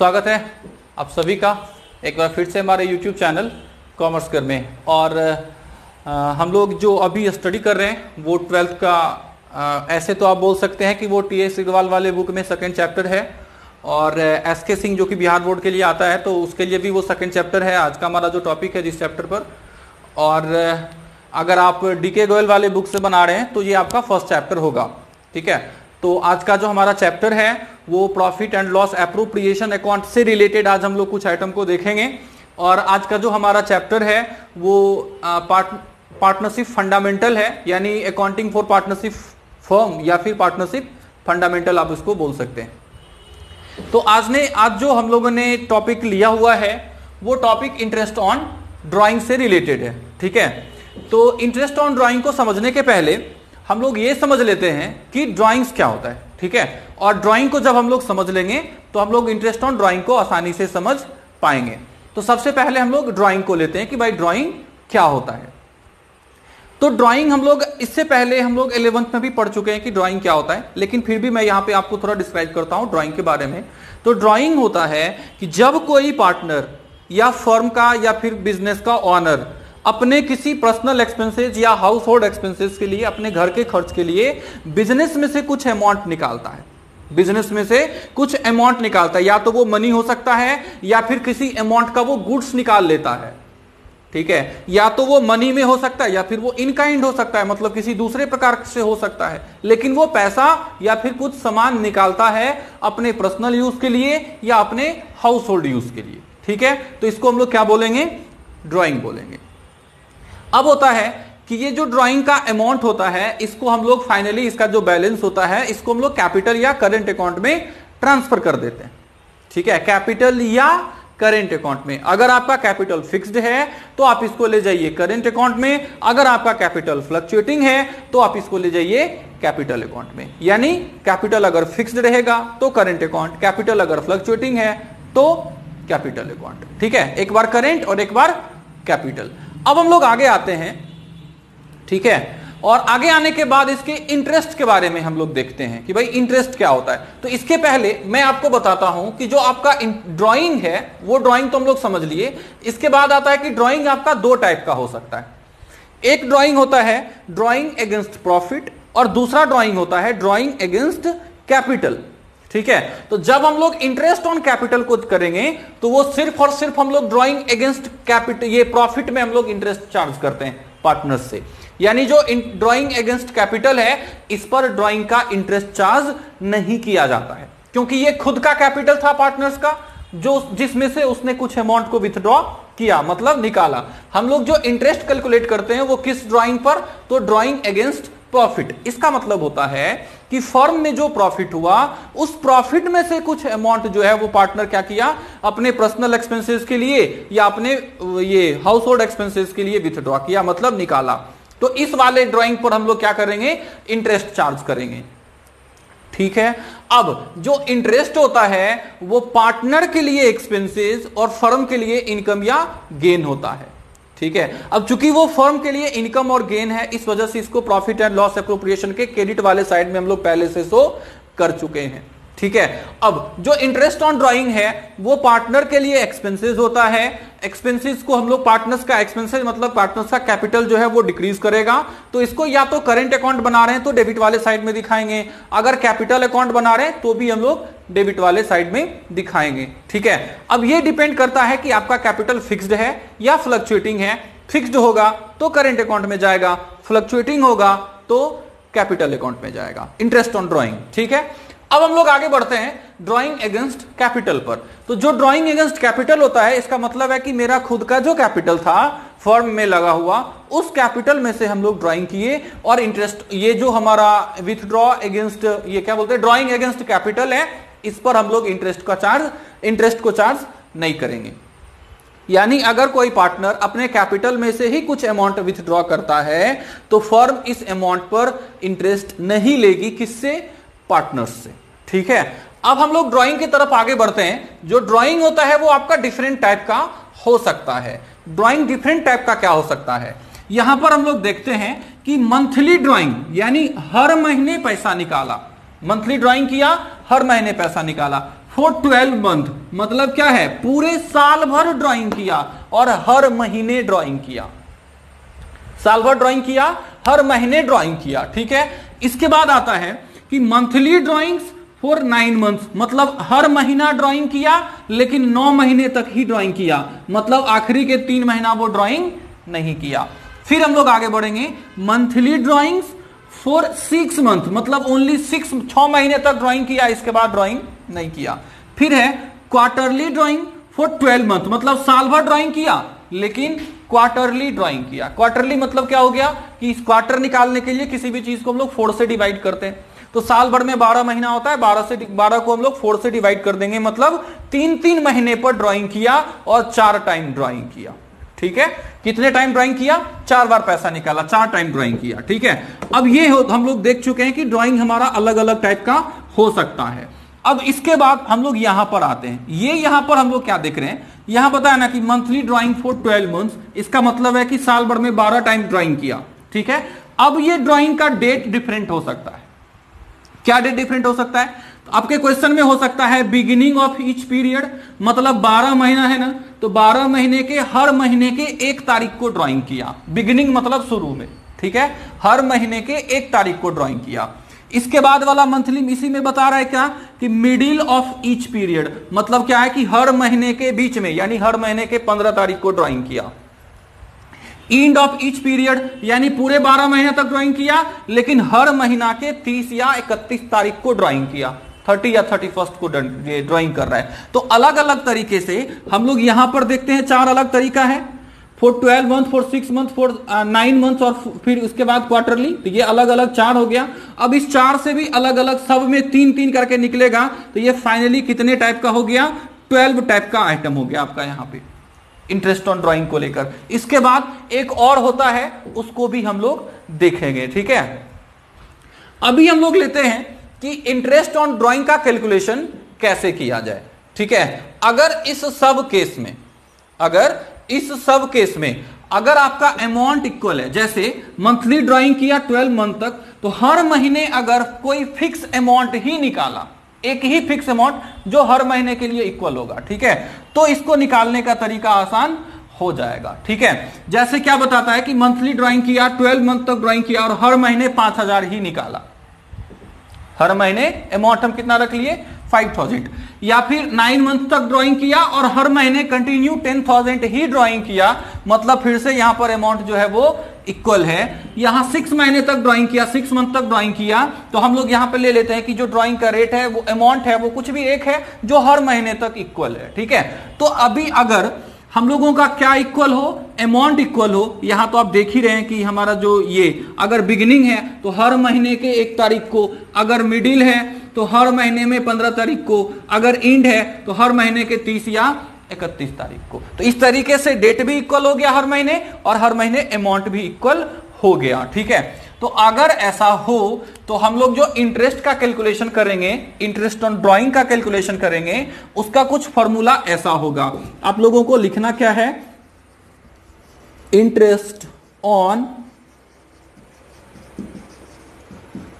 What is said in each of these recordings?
स्वागत है आप सभी का एक बार फिर से हमारे YouTube चैनल कॉमर्स कर में। और आ, हम लोग जो अभी स्टडी कर रहे हैं वो ट्वेल्थ का आ, ऐसे तो आप बोल सकते हैं कि वो टी एस सिग्रवाल वाले बुक में सेकेंड चैप्टर है। और एस के सिंह जो कि बिहार बोर्ड के लिए आता है तो उसके लिए भी वो सेकेंड चैप्टर है। आज का हमारा जो टॉपिक है जिस चैप्टर पर। और अगर आप डी के गोयल वाले बुक से बना रहे हैं तो ये आपका फ़र्स्ट चैप्टर होगा। ठीक है? तो आज का जो हमारा चैप्टर है, वो profit and loss appropriation account से रिलेटेड आज हम लोग कुछ आइटम को देखेंगे। और आज का जो हमारा चैप्टर है, वो पार्ट पार्टनरशिप फंडामेंटल है, यानी अकाउंटिंग फॉर पार्टनरशिप फर्म या फिर पार्टनरशिप फंडामेंटल आप उसको बोल सकते हैं। तो आज ने, आज जो हम लोगों ने टॉपिक लिया हुआ है, वो टॉपिक इंटरेस्ट ऑन ड्राइंग से रिलेटेड है, ठीक है? तो इंटरेस्ट ऑन ड्राइंग को समझने के पहले हम लोग ये समझ लेते हैं कि ड्राइंग्स क्या होता है, ठीक है? और ड्राइंग को जब हम लोग समझ लेंगे तो हम लोग इंटरेस्ट ऑन ड्राइंग को आसानी से समझ पाएँगे। तो सबसे पहले हम लोग ड्राइंग को लेते हैं कि भाई ड्राइंग क्या होता है। तो ड्राइंग हम लोग, इससे पहले हम लोग इलेवंथ में भी पढ़ चुके हैं कि ड्राइंग क्या होता है, लेकिन फिर भी मैं यहाँ पे आपको थोड़ा डिस्क्राइब करता हूँ ड्राइंग के बारे में। तो ड्राइंग होता है कि जब कोई पार्टनर या फर्म का या फिर बिज़नेस का ऑनर अपने किसी पर्सनल एक्सपेंसेस या हाउस होल्ड एक्सपेंसेस के लिए, अपने घर के खर्च के लिए बिज़नेस में से कुछ अमाउंट निकालता है। बिज़नेस में से कुछ अमाउंट निकालता है। या तो वो मनी हो सकता है, या फिर किसी अमाउंट का वो गुड्स निकाल लेता है। ठीक है? या तो वो मनी में हो सकता है, या फिर वो इनकाइंड हो सकता है मतलब किसी दूसरे प्रकार से हो सकता है। लेकिन वो पैसा या फिर कुछ सामान निकालता है अपने पर्सनल यूज़ के लिए या अपने हाउस होल्ड यूज़ के लिए। ठीक है? तो इसको हम लोग क्या बोलेंगे? ड्रॉइंग बोलेंगे। अब होता है कि ये जो ड्राइंग का अमाउंट होता है, इसको हम लोग फाइनली इसका जो बैलेंस होता है, इसको हम लोग कैपिटल या करेंट अकाउंट में ट्रांसफ़र कर देते हैं। ठीक है? कैपिटल या करेंट अकाउंट में। अगर आपका कैपिटल फिक्स्ड है तो आप इसको ले जाइए करेंट अकाउंट में। अगर आपका कैपिटल फ्लक्चुएटिंग है तो आप इसको ले जाइए कैपिटल अकाउंट में। यानी कैपिटल अगर फिक्स्ड रहेगा तो करेंट अकाउंट कैपिटल अगर फ्लक्चुएटिंग है तो कैपिटल अकाउंट ठीक है? एक बार करेंट और एक बार कैपिटल अब हम लोग आगे आते हैं, ठीक है? और आगे आने के बाद इसके इंटरेस्ट के बारे में हम लोग देखते हैं कि भाई इंटरेस्ट क्या होता है। तो इसके पहले मैं आपको बताता हूँ कि जो आपका ड्राइंग है, वो ड्राइंग तो हम लोग समझ लिए। इसके बाद आता है कि ड्राइंग आपका दो टाइप का हो सकता है। एक ड्राइंग होता है ड्राइंग अगेंस्ट प्रॉफिट और दूसरा ड्राइंग होता है ड्राइंग अगेंस्ट कैपिटल ठीक है? तो जब हम लोग इंटरेस्ट ऑन कैपिटल को करेंगे तो वो सिर्फ़ और सिर्फ़ हम लोग ड्रॉइंग अगेंस्ट कैपिटल ये प्रॉफिट में हम लोग इंटरेस्ट चार्ज करते हैं पार्टनर्स से। यानी जो ड्राइंग अगेंस्ट कैपिटल है, इस पर ड्रॉइंग का इंटरेस्ट चार्ज नहीं किया जाता है। क्योंकि ये खुद का कैपिटल था पार्टनर्स का, जो जिसमें से उसने कुछ अमाउंट को विथड्रॉ किया मतलब निकाला। हम लोग जो इंटरेस्ट कैलकुलेट करते हैं, वो किस ड्राइंग पर? तो ड्राइंग अगेंस्ट प्रॉफिट इसका मतलब होता है कि फर्म में जो प्रॉफिट हुआ, उस प्रॉफिट में से कुछ अमाउंट जो है वो पार्टनर क्या किया? अपने पर्सनल एक्सपेंसेस के लिए या अपने ये हाउस होल्ड एक्सपेंसेस के लिए विथड्रॉ किया मतलब निकाला। तो इस वाले ड्राइंग पर हम लोग क्या करेंगे? इंटरेस्ट चार्ज करेंगे। ठीक है? अब जो इंटरेस्ट होता है, वो पार्टनर के लिए एक्सपेंसेस और फर्म के लिए इनकम या गेन होता है। ठीक है? अब चूँकि वो फर्म के लिए इनकम और गेन है, इस वजह से इसको प्रॉफिट एंड लॉस अप्रोप्रिएशन के क्रेडिट वाले साइड में हम लोग पहले से सो कर चुके हैं। ठीक है? अब जो इंटरेस्ट ऑन ड्राइंग है, वो पार्टनर के लिए एक्सपेंसेस होता है। एक्सपेंसेस को हम लोग पार्टनर्स का एक्सपेंसेस मतलब पार्टनर्स का कैपिटल जो है वो डिक्रीज करेगा। तो इसको या तो करेंट अकाउंट बना रहे हैं तो डेबिट वाले साइड में दिखाएँगे। अगर कैपिटल अकाउंट बना रहे हैं तो भी हम लोग डेबिट वाले साइड में दिखाएँगे। ठीक है? अब ये डिपेंड करता है कि आपका कैपिटल फिक्स्ड है या फ्लक्चुएटिंग है। फिक्स्ड होगा तो करेंट अकाउंट में जाएगा। फ्लक्चुएटिंग होगा तो कैपिटल अकाउंट में जाएगा। इंटरेस्ट ऑन ड्रॉइंग ठीक है? अब हम लोग आगे बढ़ते हैं ड्राइंग अगेंस्ट कैपिटल पर। तो जो ड्राइंग अगेंस्ट कैपिटल होता है, इसका मतलब है कि मेरा खुद का जो कैपिटल था फर्म में लगा हुआ, उस कैपिटल में से हम लोग ड्राइंग किए और इंटरेस्ट ये जो हमारा विथड्रॉ अगेंस्ट ये क्या बोलते हैं ड्राइंग अगेंस्ट कैपिटल है, इस पर हम लोग इंटरेस्ट का चार्ज इंटरेस्ट को चार्ज नहीं करेंगे। यानी अगर कोई पार्टनर अपने कैपिटल में से ही कुछ अमाउंट विथड्रॉ करता है तो फर्म इस अमाउंट पर इंटरेस्ट नहीं लेगी। किससे? पार्टनर्स से, ठीक है? अब हम लोग ड्राइंग की तरफ़ आगे बढ़ते हैं। जो ड्राइंग होता है वो आपका डिफरेंट टाइप का हो सकता है। ड्राइंग डिफरेंट टाइप का क्या हो सकता है? यहाँ पर हम लोग देखते हैं कि मंथली ड्राइंग यानी हर महीने पैसा निकाला। मंथली ड्राइंग किया, हर महीने पैसा निकाला। फॉर ट्वेल्व मंथ मतलब क्या है? पूरे साल भर ड्राइंग किया और हर महीने ड्राइंग किया। साल भर ड्राइंग किया, हर महीने ड्राइंग किया, ठीक है? इसके बाद आता है कि monthly drawings for nine months मतलब हर महीना ड्राइंग किया, लेकिन नौ महीने तक ही ड्राइंग किया। मतलब आखिरी के तीन महीना वो ड्राइंग नहीं किया। फिर हम लोग आगे बढ़ेंगे। Monthly drawings for six month मतलब ओनली सिक्स छह महीने तक ड्राइंग किया, इसके बाद ड्राइंग नहीं किया। फिर है quarterly drawing for twelve month मतलब साल भर ड्राइंग किया, लेकिन क्वार्टरली ड्राइंग किया। क्वार्टरली मतलब क्या हो गया कि इस क्वार्टर निकालने के लिए किसी भी चीज़ को हम लोग फोर से डिवाइड करते हैं। तो साल भर में बारह महीना होता है, बारह से बारह को हम लोग फोर से डिवाइड कर देंगे मतलब तीन तीन महीने पर ड्रॉइंग किया और चार टाइम ड्राइंग किया। ठीक है? कितने टाइम ड्राइंग किया? चार बार पैसा निकाला, चार टाइम ड्राइंग किया। ठीक है? अब ये हम लोग देख चुके हैं कि ड्राइंग हमारा अलग अलग टाइप का हो सकता है। अब इसके बाद हम लोग यहाँ पर आते हैं। ये यहाँ पर हम लोग क्या देख रहे हैं? यहाँ है ना कि monthly drawing for twelve months इसका मतलब है कि साल भर में बारह टाइम ड्राइंग किया। ठीक है? अब ये ड्राइंग का डेट डिफरेंट हो सकता है। क्या डेट डिफरेंट हो सकता है? तो आपके क्वेश्चन में हो सकता है बिगिनिंग ऑफ़ ईच पीरियड मतलब 12 महीना है ना? तो 12 महीने के, हर महीने के एक तारीख को ड्राइंग किया। बिगिनिंग मतलब शुरू में, ठीक है? हर महीने के एक तारीख को ड्राइंग किया। इसके बाद वाला मंथली इसी में बता रहा है क्या? कि मिडिल ऑफ़ ईच पीरियड मतलब क्या है कि हर महीने के बीच में, यानी हर महीने के पंद्रह तारीख को ड्राइंग किया। एंड ऑफ़ ईच पीरियड यानी पूरे 12 महीने तक ड्राइंग किया, लेकिन हर महीना के 30 या 31 तारीख को ड्राइंग किया। 30 या 31 को ड्राइंग कर रहा है। तो अलग अलग तरीके से हम लोग यहाँ पर देखते हैं चार अलग तरीका है। For twelve month for six month for nine month और फिर उसके बाद क्वार्टरली तो ये अलग अलग चार हो गया। अब इस चार से भी अलग अलग सब में तीन तीन करके निकलेगा तो ये फाइनली कितने टाइप का हो गया? ट्वेल्व टाइप का आइटम हो गया आपका यहाँ पे। इंटरेस्ट ऑन ड्राइंग को लेकर। इसके बाद एक और होता है, उसको भी हम लोग देखेंगे, ठीक है? अभी हम लोग लेते हैं कि इंटरेस्ट ऑन ड्राइंग का कैलकुलेशन कैसे किया जाए, ठीक है? अगर इस सब केस में, अगर इस सब केस में, अगर आपका अमाउंट इक्वल है, जैसे मंथली ड्राइंग किया 12 मंथ तक तो हर महीने अगर कोई फिक्स अमाउंट ही निकाला एक ही फिक्स अमाउंट जो हर महीने के लिए इक्वल होगा, ठीक है? तो इसको निकालने का तरीका आसान हो जाएगा, ठीक है? जैसे क्या बताता है कि मंथली ड्राइंग किया 12 मंथ तक ड्राइंग किया और हर महीने पाँच हज़ार ही निकाला। हर महीने अमाउंट हम कितना रख लिए? फाइव थाउज़ेंड या फिर नाइन मंथ तक ड्राइंग किया और हर महीने कंटिन्यू टेन थाउज़ेंड ही ड्राइंग किया। मतलब फिर से यहाँ पर अमाउंट जो है वो इक्वल है। यहाँ सिक्स महीने तक ड्राइंग किया सिक्स मंथ तक ड्राइंग किया। तो हम लोग यहाँ पे ले लेते हैं कि जो ड्राइंग का रेट है, वो अमाउंट है, वो कुछ भी एक है, जो हर महीने तक इक्वल है। ठीक है? तो अभी अगर हम लोगों का क्या इक्वल हो अमाउंट इक्वल हो, यहाँ तो आप देख ही रहे हैं कि हमारा जो ये अगर बिगिनिंग है तो हर महीने के एक तारीख को अगर मिडिल है तो हर महीने में पंद्रह तारीख को अगर इंड है तो हर महीने के तीस या इकतीस तारीख को। तो इस तरीके से डेट भी इक्वल हो गया हर महीने और हर महीने अमाउंट भी इक्वल हो गया, ठीक है? तो अगर ऐसा हो तो हम लोग जो इंटरेस्ट का कैलकुलेशन करेंगे इंटरेस्ट ऑन ड्राइंग का कैलकुलेशन करेंगे, उसका कुछ फॉर्मूला ऐसा होगा। आप लोगों को लिखना क्या है? Interest on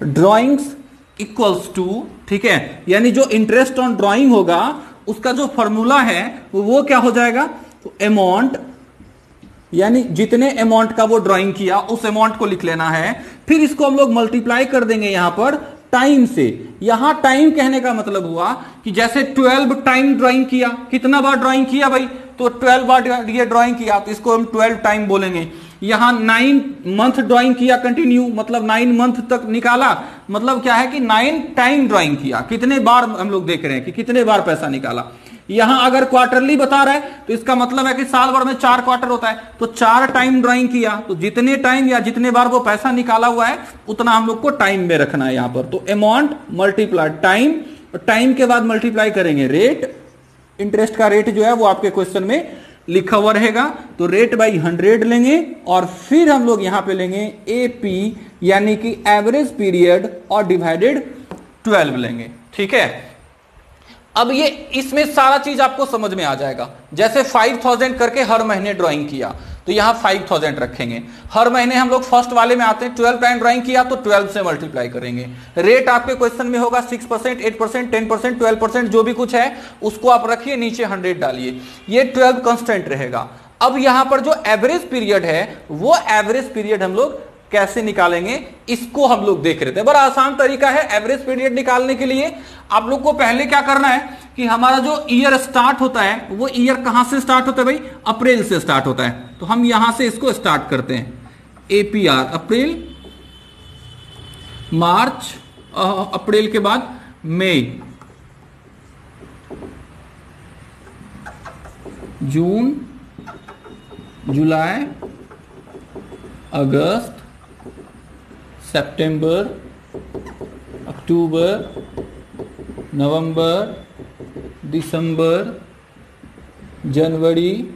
drawings equals to ठीक है? यानी जो इंटरेस्ट ऑन ड्राइंग होगा, उसका जो फॉर्मूला है, वो क्या हो जाएगा? तो अमाउंट यानी जितने अमाउंट का वो ड्राइंग किया, उस अमाउंट को लिख लेना है। फिर इसको हम लोग मल्टीप्लाई कर देंगे यहाँ पर टाइम से। यहाँ टाइम कहने का मतलब हुआ कि जैसे 12 टाइम ड्राइंग किया, कितना बार ड्राइंग किया भाई? तो 12 बार ये ड्राइंग किया तो इसको हम 12 टाइम बोलेंगे। यहाँ नाइन मंथ ड्राइंग किया कंटिन्यू मतलब नाइन मंथ तक निकाला। मतलब क्या है कि नाइन टाइम ड्राइंग किया। कितने बार हम लोग देख रहे हैं कि कितने बार पैसा निकाला। यहाँ अगर क्वार्टरली बता रहा है तो इसका मतलब है कि साल भर में चार क्वार्टर होता है। तो चार टाइम ड्राइंग किया। तो जितने टाइम या जितने बार वो पैसा निकाला हुआ है, उतना हम लोग को टाइम में रखना है यहाँ पर। तो अमाउंट मल्टीप्लाई टाइम टाइम के बाद मल्टीप्लाई करेंगे रेट इंटरेस्ट का रेट जो है वो आपके क्वेश्चन में लिखा हुआ रहेगा तो रेट बाई हंड्रेड लेंगे और फिर हम लोग यहाँ पे लेंगे ए पी यानी कि एवरेज पीरियड और डिवाइडेड ट्वेल्व लेंगे। ठीक है? अब ये, इसमें सारा चीज़ आपको समझ में आ जाएगा। जैसे 5000 करके हर महीने ड्राइंग किया तो यहाँ फाइव थाउज़ेंड रखेंगे। हर महीने हम लोग फ़र्स्ट वाले में आते हैं ट्वेल्व टाइम ड्राइंग किया तो ट्वेल्व से मल्टीप्लाई करेंगे। रेट आपके क्वेश्चन में होगा six percent eight percent ten percent twelve percent जो भी कुछ है, उसको आप रखिए, नीचे हंड्रेड डालिए। ये ट्वेल्व कंस्टेंट रहेगा। अब यहाँ पर जो एवरेज पीरियड है, वो एवरेज पीरियड हम लोग कैसे निकालेंगे, इसको हम लोग देख रहे थे। बड़ा आसान तरीका है एवरेज पीरियड निकालने के लिए। आप लोग को पहले क्या करना है कि हमारा जो ईयर स्टार्ट होता है, वो ईयर कहाँ से स्टार्ट होता है भाई? अप्रैल से स्टार्ट होता है। तो हम यहाँ से इसको स्टार्ट करते हैं। एपीआर अप्रैल, मार्च अप्रैल के बाद मई। जून, जुलाई, अगस्त, सितंबर, अक्टूबर, नवंबर दिसंबर, जनवरी,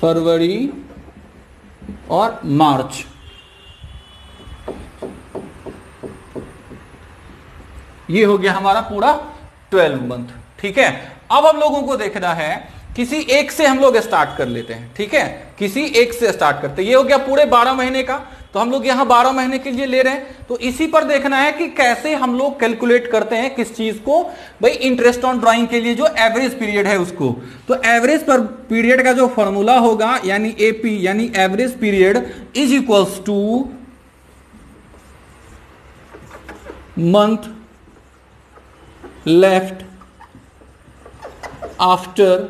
फरवरी और मार्च। ये हो गया हमारा पूरा ट्वेल्व मंथ, ठीक है? अब हम लोगों को देखना है, किसी एक से हम लोग स्टार्ट कर लेते हैं, ठीक है? किसी एक से स्टार्ट करते हैं। ये हो गया पूरे बारह महीने का। तो हम लोग यहाँ बारह महीने के लिए ले रहे हैं। तो इसी पर देखना है कि कैसे हम लोग कैलकुलेट करते हैं किस चीज़ को। भाई इंटरेस्ट ऑन ड्राइंग के लिए जो एवरेज पीरियड है उसको। तो एवरेज पर पीरियड का जो फॉर्मूला होगा, यानी एपी यानी average period is equals to month left after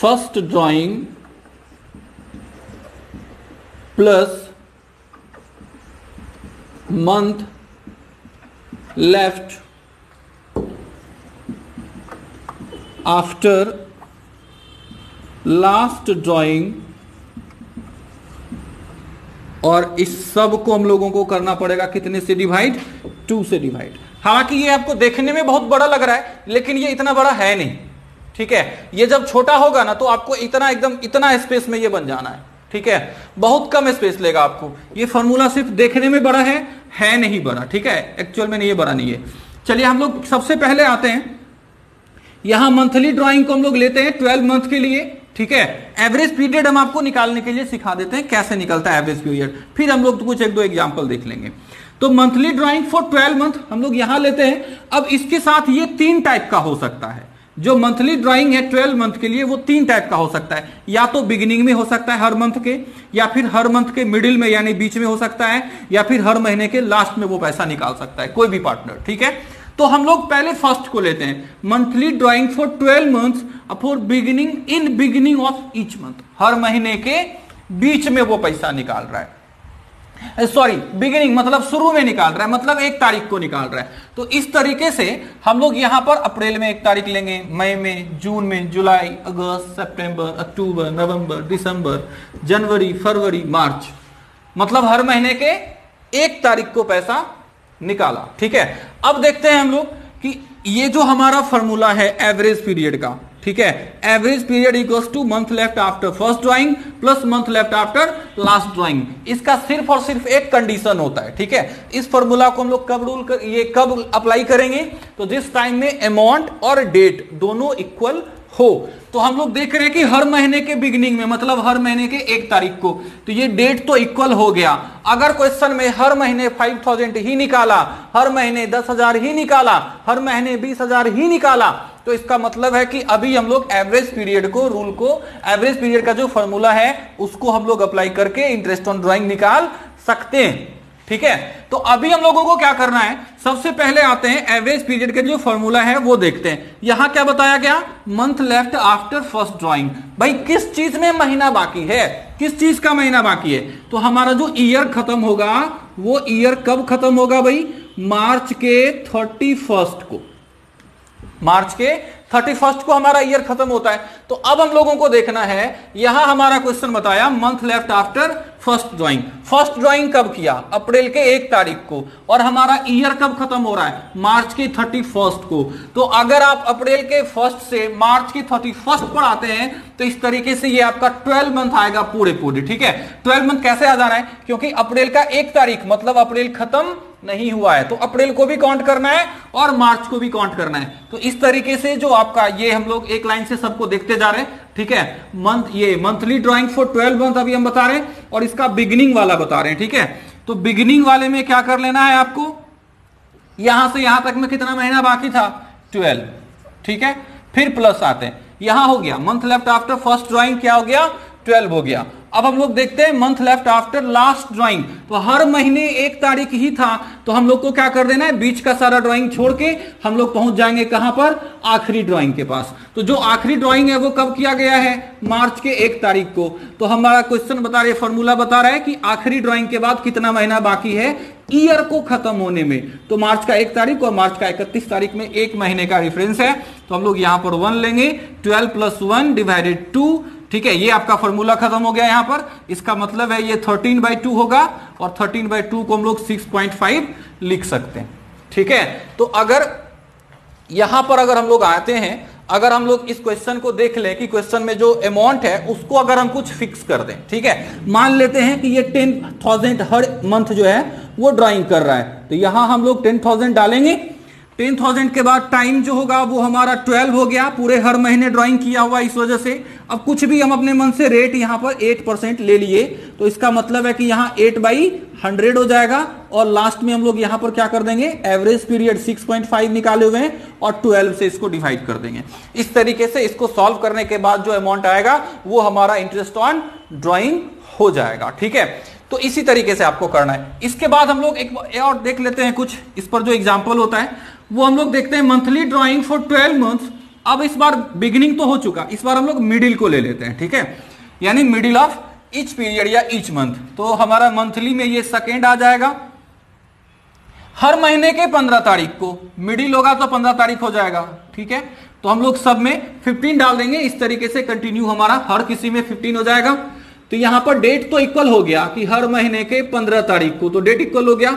first drawing plus month left after last drawing और इस सबको हम लोगों को करना पड़ेगा कितने से डिवाइड टू से डिवाइड हालाँकि ये आपको देखने में बहुत बड़ा लग रहा है, लेकिन ये इतना बड़ा है नहीं। ठीक है? ये जब छोटा होगा ना तो आपको इतना एकदम, इतना स्पेस में ये बन जाना है। ठीक है? बहुत कम स्पेस लेगा आपको। ये फॉर्मूला सिर्फ़ देखने में बड़ा है है नहीं बड़ा, ठीक है? एक्चुअल में नहीं, ये बड़ा नहीं है। चलिए, हम लोग सबसे पहले आते हैं। यहाँ मंथली ड्राइंग को हम लोग लेते हैं ट्वेल्व मंथ के लिए, ठीक है? एवरेज पीरियड हम आपको निकालने के लिए सिखा देते हैं कैसे निकलता है एवरेज पीरियड फिर हम लोग कुछ एक दो एग्ज़ाम्पल देख लेंगे। तो monthly drawing for twelve month हम लोग यहाँ लेते हैं। अब इसके साथ ये तीन टाइप का हो सकता है। जो मंथली ड्राइंग है ट्वेल्व मंथ के लिए वो तीन टाइप का हो सकता है। या तो बिगिनिंग में हो सकता है हर मंथ के, या फिर हर मंथ के मिडिल में, यानी बीच में हो सकता है, या फिर हर महीने के लास्ट में वो पैसा निकाल सकता है, कोई भी पार्टनर ठीक है? तो हम लोग पहले फ़र्स्ट को लेते हैं। Monthly drawing for twelve month for beginning in beginning of each month हर महीने के बीच में वो पैसा निकाल रहा है। सॉरी बिगिनिंग मतलब शुरू में निकाल रहा है मतलब एक तारीख को निकाल रहा है। तो इस तरीके से हम लोग यहाँ पर अप्रैल में एक तारीख लेंगे, मई में, जून में, जुलाई, अगस्त, सितंबर, अक्टूबर, नवंबर, दिसंबर, जनवरी, फरवरी, मार्च। मतलब हर महीने के एक तारीख को पैसा निकाला, ठीक है? अब देखते हैं हम लोग कि ये जो हमारा फॉर्मूला है एवरेज पीरियड का ठीक है? Average period equals to month left after first drawing plus month left after last drawing इसका सिर्फ़ और सिर्फ़ एक कंडीशन होता है, ठीक है? इस फॉर्मूला को हम लोग कब रूल कर, ये कब अप्लाई करेंगे? तो जिस टाइम में अमाउंट और डेट दोनों इक्वल हो तो हम लोग देख रहे हैं कि हर महीने के बिगनिंग में मतलब हर महीने के एक तारीख को तो ये डेट तो इक्वल हो गया। अगर क्वेश्चन में हर महीने फाइव थाउज़ेंड ही निकाला, हर महीने दस हज़ार ही निकाला, हर महीने बीस हज़ार ही निकाला तो इसका मतलब है कि अभी हम लोग एवरेज पीरियड को रूल को एवरेज पीरियड का जो फॉर्मूला है, उसको हम लोग अप्लाई करके इंटरेस्ट ऑन ड्राइंग निकाल सकते हैं। ठीक है? तो अभी हम लोगों को क्या करना है? सबसे पहले आते हैं एवरेज पीरियड का जो फॉर्मूला है, वो देखते हैं। यहाँ क्या बताया गया? Month left after first drawing भाई, किस चीज़ में महीना बाकी है? किस चीज़ का महीना बाकी है? तो हमारा जो ईयर खत्म होगा, वो ईयर कब खत्म होगा भाई? मार्च के थर्टी फ़र्स्ट को। मार्च के थर्टी फ़र्स्ट को हमारा ईयर खत्म होता है। तो अब हम लोगों को देखना है, यहाँ हमारा क्वेश्चन बताया month left after first drawing. First drawing कब किया? अप्रैल के एक तारीख को। और हमारा ईयर कब खत्म हो रहा है? मार्च की थर्टी फ़र्स्ट को। तो अगर आप अप्रैल के फ़र्स्ट से मार्च की थर्टी फ़र्स्ट पर आते हैं तो इस तरीके से ये आपका ट्वेल्व मंथ आएगा पूरे पूरे, ठीक है? ट्वेल्व मंथ कैसे आ जा रहा है? क्योंकि अप्रैल का एक तारीख मतलब अप्रैल खत्म नहीं हुआ है। तो अप्रैल को भी काउंट करना है और मार्च को भी काउंट करना है। तो इस तरीके से जो आपका ये हम लोग एक लाइन से सबको देखते जा रहे हैं। ठीक है? मंथ ये monthly drawing for twelve month अभी हम बता रहे हैं और इसका बिगिनिंग वाला बता रहे हैं, ठीक है? तो बिगिनिंग वाले में क्या कर लेना है आपको? यहाँ से यहाँ तक में कितना महीना बाकी था? ट्वेल्व ठीक है? फिर प्लस आते हैं। यहाँ हो गया month left after first drawing क्या हो गया? ट्वेल्व हो गया। अब हम लोग देखते हैं month left after last drawing तो हर महीने एक तारीख ही था तो हम लोग को क्या कर देना है? बीच का सारा ड्राइंग छोड़ के हम लोग पहुँच जाएँगे कहाँ पर? आखिरी ड्राइंग के पास. तो जो आखिरी ड्राइंग है, वो कब किया गया है? मार्च के एक तारीख को. तो हमारा क्वेश्चन बता रहे फॉर्मूला बता रहा है कि आखिरी ड्राइंग के बाद कितना महीना बाकी है? ईयर को खत्म होने में. तो मार्च का एक तारीख और मार्च का इकतीस तारीख में एक महीने का रिफरेंस है. तो हम लोग यहाँ पर वन लेंगे. Twelve plus one divided two ठीक है, ये आपका फॉर्मूला खत्म हो गया यहाँ पर। इसका मतलब है ये 13 बाई टू होगा और 13 बाई टू को हम लोग 6.5 लिख सकते हैं। ठीक है तो अगर यहाँ पर अगर हम लोग आते हैं, अगर हम लोग इस क्वेश्चन को देख लें कि क्वेश्चन में जो अमाउंट है, उसको अगर हम कुछ फिक्स कर दें, ठीक है? मान लेते हैं कि ये टेन थाउज़ेंड हर मंथ जो है, वो ड्राइंग कर रहा है। तो यहाँ हम लोग टेन थाउज़ेंड डालेंगे। टेन थाउज़ेंड के बाद टाइम जो होगा, वो हमारा ट्वेल्व हो गया। पूरे हर महीने ड्राइंग किया हुआ इस वजह से। अब कुछ भी हम अपने मन से रेट यहाँ पर एट परसेंट ले लिए तो इसका मतलब है कि यहाँ एट बाई हंड्रेड हो जाएगा, और लास्ट में हम लोग यहाँ पर क्या कर देंगे? Average period six point five निकाले हुए हैं, और ट्वेल्व से इसको डिवाइड कर देंगे। इस तरीके से इसको सॉल्व करने के बाद जो अमाउंट आएगा, वो हमारा इंटरेस्ट ऑन ड्रॉइंग हो जाएगा, ठीक है? तो इसी तरीके से आपको करना है। इसके बाद हम लोग एक और देख लेते हैं कुछ। इस पर जो एग्ज़ाम्पल होता है, वो हम लोग देखते हैं monthly drawing for twelve months अब इस बार बिगिनिंग तो हो चुका। इस बार हम लोग मिडिल को ले लेते हैं, ठीक है? यानी मिडिल ऑफ़ इच पीरियड या इच मंथ तो हमारा मंथली में ये सेकेंड आ जाएगा। हर महीने के पंद्रह तारीख को। मिडिल होगा तो पंद्रह तारीख हो जाएगा, ठीक है? तो हम लोग सब में फिफ्टीन डाल देंगे। इस तरीके से कंटिन्यू हमारा। हर किसी में फिफ्टीन हो जाएगा। तो यहाँ पर डेट तो इक्वल हो गया कि हर महीने के पंद्रह तारीख को तो डेट इक्वल हो गया।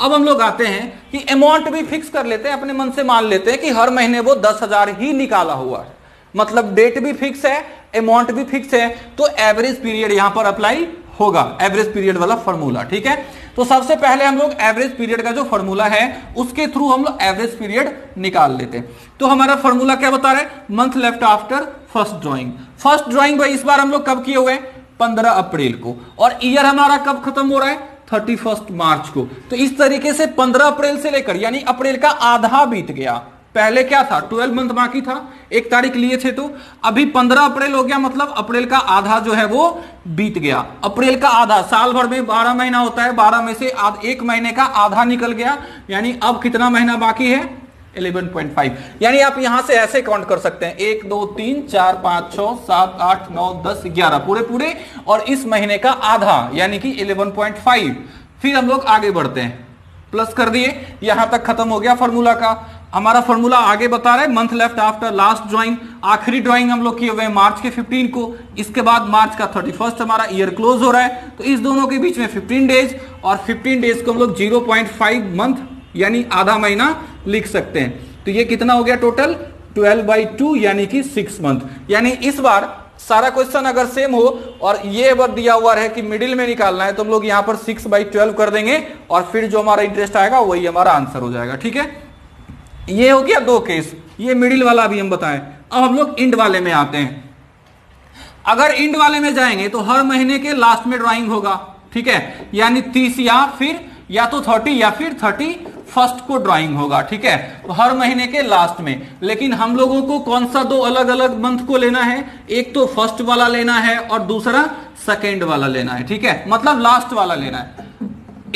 अब हम लोग आते हैं कि अमाउंट भी फिक्स कर लेते हैं, अपने मन से मान लेते हैं कि हर महीने वो दस हज़ार ही निकाला हुआ है। मतलब डेट भी फिक्स है अमाउंट भी फिक्स है तो एवरेज पीरियड यहाँ पर अप्लाई होगा। एवरेज पीरियड वाला फॉर्मूला ठीक है? तो सबसे पहले हम लोग एवरेज पीरियड का जो फॉर्मूला है, उसके थ्रू हम लोग एवरेज पीरियड निकाल लेते हैं। तो हमारा फॉर्मूला क्या बता रहा है? Month left after first drawing first drawing भाई, इस बार हम लोग कब किए हुए पंद्रह अप्रैल को। और ईयर हमारा कब खत्म हो रहा है? थर्टी फ़र्स्ट मार्च को। तो इस तरीके से पंद्रह अप्रैल से लेकर, यानी अप्रैल का आधा बीत गया। पहले क्या था? ट्वेल्व मंथ बाकी था। एक तारीख लिए थे तो। अभी पंद्रह अप्रैल हो गया मतलब अप्रैल का आधा जो है वो बीत गया। अप्रैल का आधा, साल भर में बारह महीना होता है। बारह में से एक महीने का आधा निकल गया। यानी अब कितना महीना बाकी है? 11.5 यानी आप यहाँ से ऐसे काउंट कर सकते हैं। एक, दो, तीन, चार, पाँच छ सात, आठ, नौ, दस, ग्यारह। पूरे पूरे और इस महीने का आधा, यानी कि 11.5 फिर हम लोग आगे बढ़ते हैं। प्लस कर दिए। यहाँ तक खत्म हो गया फॉर्मूला का। हमारा फॉर्मूला आगे बता रहा है। Month left after last drawing आखिरी ड्राइंग हम लोग किए हुए मार्च के 15 को। इसके बाद मार्च का 31 हमारा ईयर क्लोज हो रहा है। तो इस दोनों के बीच में 15 डेज़ और 15 डेज़ को हम लोग 0.5 मंथ यानी आधा महीना लिख सकते हैं। तो ये कितना हो गया टोटल 12 बाई टू यानी कि सिक्स मंथ यानी इस बार सारा क्वेश्चन अगर सेम हो और ये अगर दिया हुआ है कि मिडिल में निकालना है तो हम लोग यहाँ पर सिक्स बाई ट्वेल्व कर देंगे और फिर जो हमारा इंटरेस्ट आएगा, वही हमारा आंसर हो जाएगा, ठीक है? ये हो गया दो केस ये मिडिल वाला भी हम बताएँ। अब हम लोग इंड वाले में आते हैं। अगर इंड वाले में जाएँगे तो हर महीने के लास्ट में ड्राइंग होगा, ठीक है? यानी तीस या फिर, या तो थर्टी या फिर थर्टी फ़र्स्ट को ड्राइंग होगा, ठीक है? तो हर महीने के लास्ट में। लेकिन हम लोगों को कौन सा दो अलग अलग मंथ को लेना है? एक तो फ़र्स्ट वाला लेना है और दूसरा सेकेंड वाला लेना है, ठीक है? मतलब लास्ट वाला लेना है।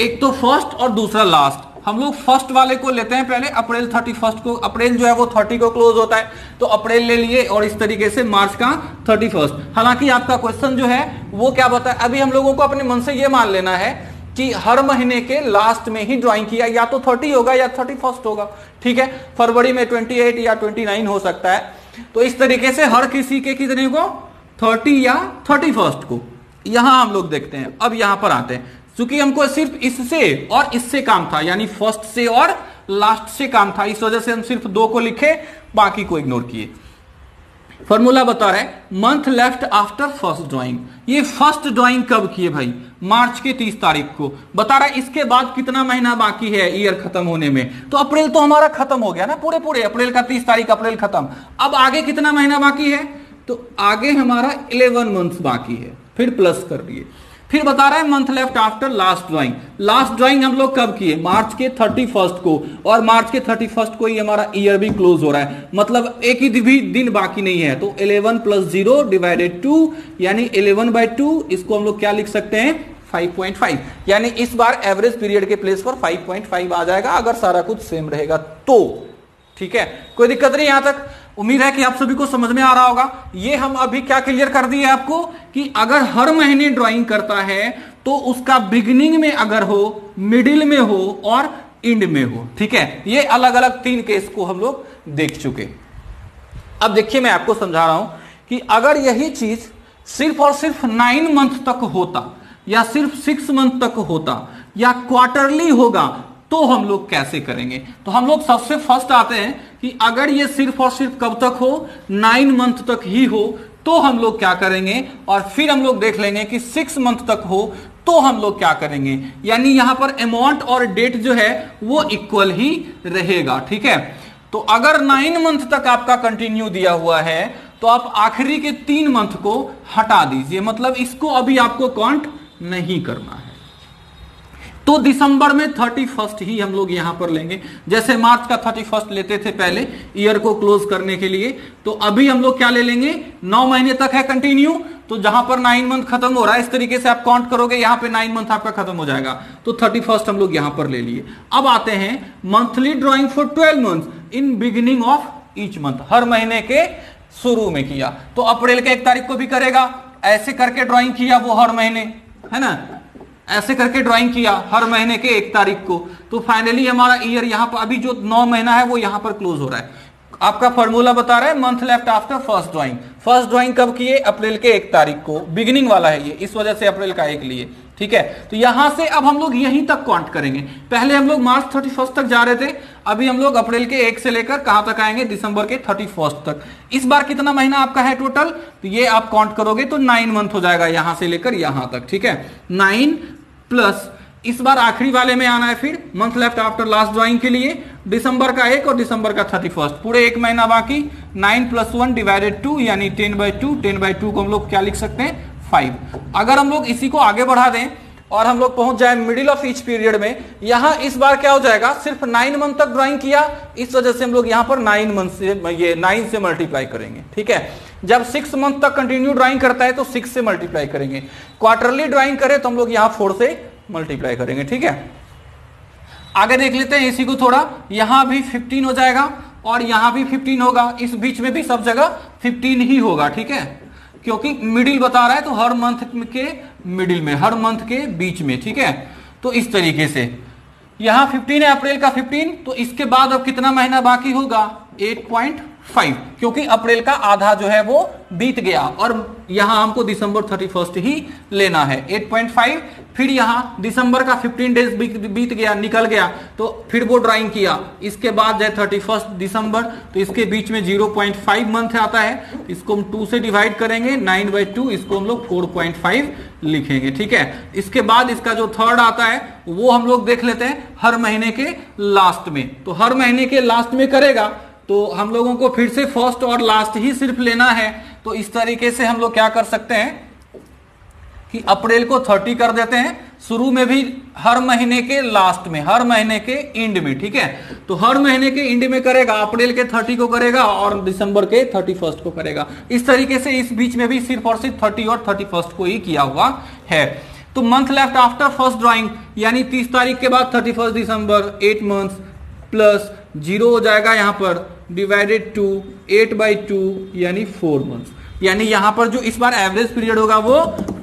एक तो फ़र्स्ट और दूसरा लास्ट हम लोग फ़र्स्ट वाले को लेते हैं पहले अप्रैल थर्टी फ़र्स्ट को। अप्रैल जो है वो थर्टी को क्लोज होता है। तो अप्रैल ले लिए और इस तरीके से मार्च का थर्टी फ़र्स्ट हालाँकि आपका क्वेश्चन जो है, वो क्या बताए? अभी हम लोगों को अपने मन से ये मान लेना है कि हर महीने के लास्ट में ही ड्राइंग किया, या तो थर्टी होगा या थर्टी फ़र्स्ट होगा, ठीक है? फरवरी में ट्वेंटी एट या ट्वेंटी नाइन हो सकता है। तो इस तरीके से हर किसी के कितने को? थर्टी या थर्टी फ़र्स्ट को। यहाँ हम लोग देखते हैं। अब यहाँ पर आते हैं। क्योंकि हमको सिर्फ़ इससे और इससे काम था, यानी फ़र्स्ट से और लास्ट से काम था, इस वजह से हम सिर्फ़ दो को लिखे, बाकी को इग्नोर किए। फॉर्मूला बता रहे month left after first drawing ये फ़र्स्ट ड्राइंग कब किए भाई? मार्च के 30 तारीख को। बता रहा है, इसके बाद कितना महीना बाकी है ईयर खत्म होने में? तो अप्रैल तो हमारा खत्म हो गया ना पूरे पूरे अप्रैल का 30 तारीख, अप्रैल खत्म। अब आगे कितना महीना बाकी है? तो आगे हमारा इलेवन मंथ बाकी है। फिर प्लस कर दिए। फिर बता रहा है month left after last drawing last drawing हम लोग कब किए? मार्च के थर्टी फ़र्स्ट को। और मार्च के थर्टी फ़र्स्ट को ही हमारा ईयर भी क्लोज हो रहा है। मतलब एक ही भी दिन बाकी नहीं है। तो eleven plus zero divided two यानी इलेवन बाई टू इसको हम लोग क्या लिख सकते हैं? 5.5 यानी इस बार एवरेज पीरियड के प्लेस पर 5.5 आ जाएगा, अगर सारा कुछ सेम रहेगा तो। ठीक है? कोई दिक्कत नहीं यहाँ तक? उम्मीद है कि आप सभी को समझ में आ रहा होगा। ये हम अभी क्या क्लियर कर दिए आपको कि अगर हर महीने ड्राइंग करता है तो उसका बिगिनिंग में अगर हो मिडिल में हो और इंड में हो। ठीक है? ये अलग अलग तीन केस को हम लोग देख चुके अब देखिए मैं आपको समझा रहा हूँ कि अगर यही चीज़ सिर्फ़ और सिर्फ़ नाइन मंथ तक होता, या सिर्फ़ सिक्स मंथ तक होता, या क्वार्टरली होगा तो हम लोग कैसे करेंगे? तो हम लोग सबसे फ़र्स्ट आते हैं कि अगर ये सिर्फ़ और सिर्फ़ कब तक हो? नाइन मंथ तक ही हो तो हम लोग क्या करेंगे? और फिर हम लोग देख लेंगे कि सिक्स मंथ तक हो तो हम लोग क्या करेंगे? यानी यहाँ पर अमाउंट और डेट जो है, वो इक्वल ही रहेगा, ठीक है? तो अगर नाइन मंथ तक आपका कंटिन्यू दिया हुआ है तो आप आखिरी के तीन मंथ को हटा दीजिए। मतलब इसको अभी आपको काउंट नहीं करना है। तो दिसंबर में थर्टी फ़र्स्ट ही हम लोग यहाँ पर लेंगे। जैसे मार्च का थर्टी फ़र्स्ट लेते थे पहले, ईयर को क्लोज करने के लिए तो अभी हम लोग क्या ले लेंगे? नौ महीने तक है कंटिन्यू तो जहाँ पर नाइन मंथ खत्म हो रहा है, इस तरीके से आप काउंट करोगे, यहाँ पे नाइन मंथ आपका खत्म हो जाएगा। तो थर्टी फ़र्स्ट हम लोग यहाँ पर ले लिए। अब आते हैं monthly drawing for twelve month in beginning of each month हर महीने के शुरू में किया। तो अप्रैल के एक तारीख को भी करेगा। ऐसे करके ड्रॉइंग किया वो हर महीने, है ना? ऐसे करके ड्राइंग किया हर महीने के एक तारीख को। तो फाइनली हमारा ईयर यहाँ पर, अभी जो नौ महीना है, वो यहाँ पर क्लोज हो रहा है। आपका फॉर्मूला बता रहा है month left after first drawing first drawing कब किए? अप्रैल के एक तारीख को। बिगिनिंग वाला है ये, इस वजह से अप्रैल का एक लिए। ठीक है? तो यहाँ से अब हम लोग यहीं तक काउंट करेंगे। पहले हम लोग मार्च थर्टी फ़र्स्ट तक जा रहे थे, अभी हम लोग अप्रैल के एक से लेकर कहाँ तक आएँगे? दिसंबर के थर्टी फ़र्स्ट तक। इस बार कितना महीना आपका है टोटल तो ये आप काउंट करोगे तो नाइन मंथ हो जाएगा यहाँ से लेकर यहाँ तक, ठीक है? नाइन प्लस इस बार आखिरी वाले में आना है फिर month left after last drawing के लिए, दिसंबर का एक और दिसंबर का थर्टी फ़र्स्ट पूरे एक महीना बाकी nine plus one divided two यानी ten by two ten by two को हम लोग क्या लिख सकते हैं? फाइव अगर हम लोग इसी को आगे बढ़ा दें और हम लोग पहुँच जाए मिडिल ऑफ़ ईच पीरियड में, यहाँ इस बार क्या हो जाएगा? सिर्फ़ नाइन मंथ तक ड्राइंग किया, इस वजह से हम लोग यहाँ पर नाइन मंथ से, ये नाइन से मल्टीप्लाई करेंगे, ठीक है? जब सिक्स मंथ तक कंटिन्यू ड्राइंग करता है तो सिक्स से मल्टीप्लाई करेंगे। क्वार्टरली ड्राइंग करे तो हम लोग यहाँ फोर से मल्टीप्लाई करेंगे, ठीक है? आगे देख लेते हैं इसी को थोड़ा। यहाँ भी 15 हो जाएगा और यहाँ भी 15 होगा। इस बीच में भी सब जगह 15 ही होगा, ठीक है? क्योंकि मिडिल बता रहा है तो हर मंथ के मिडिल में, हर मंथ के बीच में, ठीक है? तो इस तरीके से। यहाँ 15 है, अप्रैल का 15 तो इसके बाद अब कितना महीना बाकी होगा? 8.5 क्योंकि अप्रैल का आधा जो है वो बीत गया और यहाँ हमको दिसंबर 31 ही लेना है। 8.5 फिर यहाँ दिसंबर का 15 डेज़ बीत गया, निकल गया तो फिर वो ड्राइंग किया। इसके बाद जो थर्टी फ़र्स्ट दिसंबर तो इसके बीच में 0.5 मंथ आता है। इसको हम टू से डिवाइड करेंगे नाइन बाई टू इसको हम लोग 4.5 लिखेंगे, ठीक है? इसके बाद इसका जो थर्ड आता है, वो हम लोग देख लेते हैं हर महीने के लास्ट में। तो हर महीने के लास्ट में करेगा तो हम लोगों को फिर से फ़र्स्ट और लास्ट ही सिर्फ़ लेना है। तो इस तरीके से हम लोग क्या कर सकते हैं कि अप्रैल को थर्टी कर देते हैं। शुरू में भी हर महीने के लास्ट में, हर महीने के इंड में, ठीक है? तो हर महीने के इंड में करेगा, अप्रैल के थर्टी को करेगा और दिसंबर के थर्टी फ़र्स्ट को करेगा। इस तरीके से इस बीच में भी सिर्फ़ और सिर्फ़ थर्टी और थर्टी फ़र्स्ट को ही किया हुआ है। तो month left after first drawing यानी तीस तारीख के बाद थर्टी फ़र्स्ट दिसंबर एट मंथ प्लस ज़ीरो हो जाएगा यहाँ पर divided two eight by two यानी फोर मंथ यानी यहाँ पर जो इस बार एवरेज पीरियड होगा वो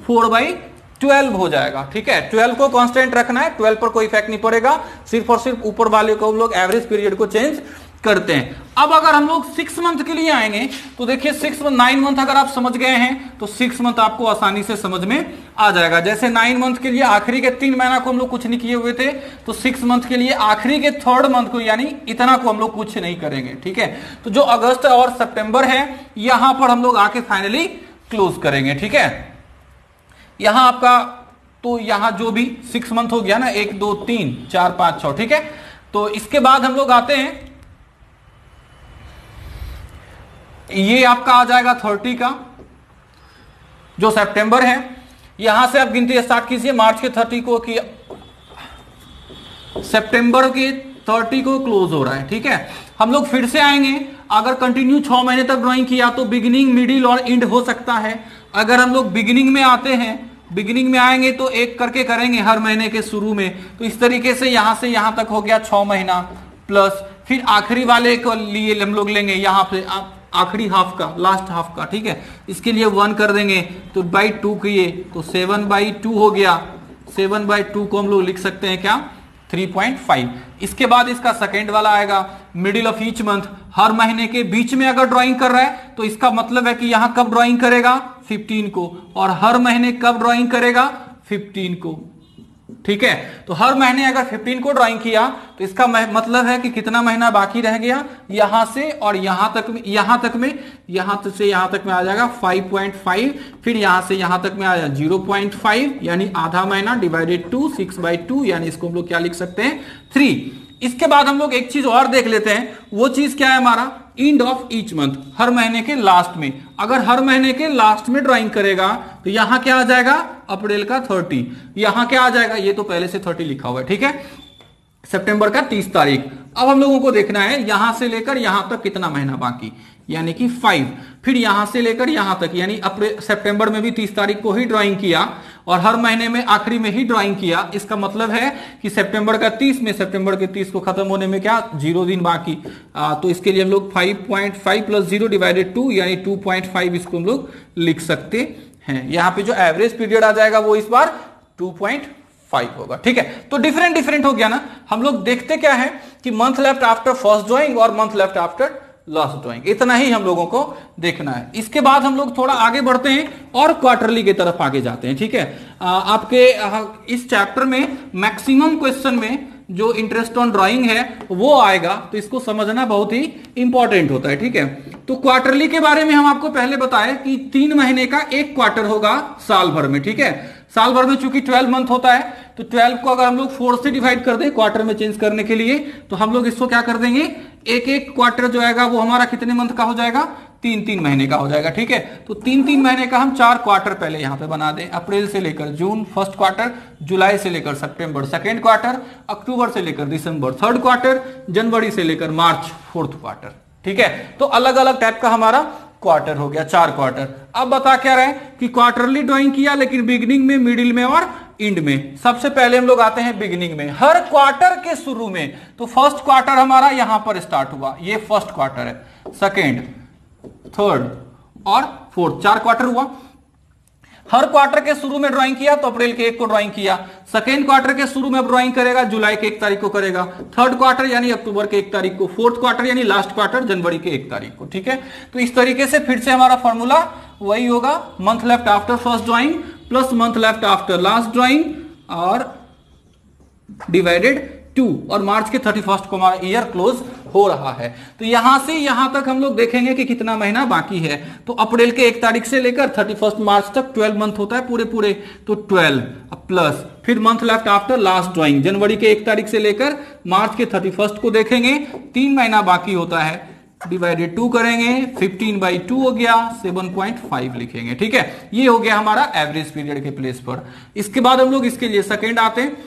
फोर बाई ट्वेल्व हो जाएगा, ठीक है? ट्वेल्व को कांस्टेंट रखना है ट्वेल्व पर कोई इफ़ेक्ट नहीं पड़ेगा, सिर्फ़ और सिर्फ़ ऊपर वाले को लोग एवरेज पीरियड को चेंज करते हैं। अब अगर हम लोग सिक्स मंथ के लिए आएँगे तो देखिए सिक्स मंथ नाइन मंथ अगर आप समझ गए हैं तो सिक्स मंथ आपको आसानी से समझ में आ जाएगा। जैसे नाइन मंथ के लिए आखिरी के तीन महीना को हम लोग कुछ नहीं किए हुए थे तो सिक्स मंथ के लिए आखिरी के थर्ड मंथ को यानी इतना को हम लोग कुछ नहीं करेंगे, ठीक है? तो जो अगस्त और सितंबर है, यहाँ पर हम लोग आके फाइनली क्लोज करेंगे, ठीक है? यहाँ आपका तो यहाँ जो भी सिक्स मंथ हो गया ना, एक, दो, तीन, चार, पाँच छ ठीक है? तो इसके बाद हम लोग आते हैं ये आपका आ जाएगा थर्टी का, जो सितंबर है। यहाँ से आप गिनती स्टार्ट कीजिए, मार्च के थर्टी को किया सितंबर के थर्टी को क्लोज हो रहा है, ठीक है? हम लोग फिर से आएँगे। अगर कंटिन्यू छह महीने तक ड्राइंग किया तो बिगिनिंग मिडिल और एंड हो सकता है। अगर हम लोग बिगिनिंग में आते हैं बिगिनिंग में आएँगे तो एक करके करेंगे हर महीने के शुरू में। तो इस तरीके से यहाँ से यहाँ तक हो गया छह महीना प्लस फिर आखिरी वाले को लिए हम लोग लेंगे, यहाँ पे आखिरी हाफ़ का लास्ट हाफ़ का, ठीक है? इसके लिए वन कर देंगे तो बाई टू किए तो सेवन बाई टू हो गया। सेवन बाई टू को हम लोग लिख सकते हैं क्या? 3.5 इसके बाद इसका सेकेंड वाला आएगा मिडिल ऑफ़ ईच मंथ हर महीने के बीच में अगर ड्राइंग कर रहा है तो इसका मतलब है कि यहाँ कब ड्राइंग करेगा? 15 को। और हर महीने कब ड्राइंग करेगा? 15 को। ठीक है? तो हर महीने अगर 15 को ड्राइंग किया तो इसका मतलब है कि कितना महीना बाकी रह गया? यहाँ से और यहाँ तक में, यहाँ तक में, यहाँ से यहाँ तक में आ जाएगा 5.5 फिर यहाँ से यहाँ तक में आ जाएगा 0.5 यानी आधा महीना divided two six by two यानी इसको हम लोग क्या लिख सकते हैं? थ्री इसके बाद हम लोग एक चीज़ और देख लेते हैं। वो चीज़ क्या है हमारा? इंड ऑफ़ ईच मंथ हर महीने के लास्ट में। अगर हर महीने के लास्ट में ड्राइंग करेगा तो यहाँ क्या आ जाएगा? अप्रैल का थर्टी यहाँ क्या आ जाएगा? ये तो पहले से थर्टी लिखा हुआ है, ठीक है? सितंबर का तीस तारीख। अब हम लोगों को देखना है, यहाँ से लेकर यहाँ तक कितना महीना बाकी? यानी कि फाइव फिर यहाँ से लेकर यहाँ तक, यानी अप्रैल सितंबर में भी तीस तारीख को ही ड्राइंग किया। और हर महीने में आखिरी में ही ड्राइंग किया। इसका मतलब है कि सितंबर का 30 में सितंबर के 30 को खत्म होने में क्या? ज़ीरो दिन बाकी। आ, तो इसके लिए हम लोग 5.5 प्लस ज़ीरो डिवाइडेड टू यानी 2.5 इसको हम लोग लिख सकते हैं। यहाँ पे जो एवरेज पीरियड आ जाएगा वो इस बार 2.5 होगा। ठीक है? तो डिफरेंट डिफरेंट हो गया ना। हम लोग देखते क्या है कि month left after first drawing और month left after last drawing इतना ही हम लोगों को देखना है। इसके बाद हम लोग थोड़ा आगे बढ़ते हैं और क्वार्टरली की तरफ़ आगे जाते हैं ठीक है? आ, आपके इस चैप्टर में मैक्सिमम क्वेश्चन में जो इंटरेस्ट ऑन ड्राइंग है वो आएगा। तो इसको समझना बहुत ही इंपॉर्टेंट होता है ठीक है? तो क्वार्टरली के बारे में हम आपको पहले बताए कि तीन महीने का एक क्वार्टर होगा साल भर में ठीक है? साल भर में चूँकि ट्वेल्व मंथ होता है तो ट्वेल्व को अगर हम लोग फोर से डिवाइड कर दें क्वार्टर में चेंज करने के लिए तो हम लोग इसको क्या कर देंगे? एक एक क्वार्टर जो आएगा वो हमारा कितने मंथ का हो जाएगा? तीन तीन महीने का हो जाएगा, ठीक है? तो तीन तीन महीने का हम चार क्वार्टर पहले यहाँ पे बना दें, अप्रैल से लेकर जून फ़र्स्ट क्वार्टर जुलाई से लेकर सितंबर सेकेंड क्वार्टर अक्टूबर से लेकर दिसंबर थर्ड क्वार्टर जनवरी से लेकर मार्च फोर्थ क्वार्टर ठीक है? तो अलग अलग टाइप का हमारा क्वार्टर हो गया, चार क्वार्टर अब बता क्या रहे कि क्वार्टरली ड्राइंग किया, लेकिन बिगिनिंग में मिडिल में और इंड में, सबसे पहले हम लोग आते हैं बिगिनिंग में। हर क्वार्टर के शुरू में तो फ़र्स्ट क्वार्टर हमारा यहाँ पर स्टार्ट हुआ। ये फ़र्स्ट क्वार्टर है। सेकेंड थर्ड और फोर्थ चार क्वार्टर हुआ। हर क्वार्टर के शुरू में ड्राइंग किया तो अप्रैल के एक को ड्राइंग किया। सेकेंड क्वार्टर के शुरू में ड्राइंग करेगा, जुलाई के एक तारीख को करेगा। थर्ड क्वार्टर यानी अक्टूबर के एक तारीख को फोर्थ क्वार्टर यानी लास्ट क्वार्टर जनवरी के एक तारीख को, ठीक है? तो इस तरीके से फिर से हमारा फॉर्मूला वही होगा। Month left after first drawing plus month left after last drawing और डिवाइडेड टू और मार्च के थर्टी फ़र्स्ट को हमारा ईयर क्लोज हो रहा है। तो यहाँ से यहाँ तक हम लोग देखेंगे कि कितना महीना बाकी है। तो अप्रैल के एक तारीख से लेकर थर्टी फ़र्स्ट मार्च तक ट्वेल्व मंथ होता है पूरे पूरे तो ट्वेल्व प्लस फिर month left after last drawing जनवरी के एक तारीख से लेकर मार्च के थर्टी फ़र्स्ट को देखेंगे। तीन महीना बाकी होता है। डिवाइडेड टू करेंगे 15 बाई टू हो गया 7.5 लिखेंगे, ठीक है? ये हो गया हमारा एवरेज पीरियड के प्लेस पर। इसके बाद हम लोग इसके लिए सेकेंड आते हैं।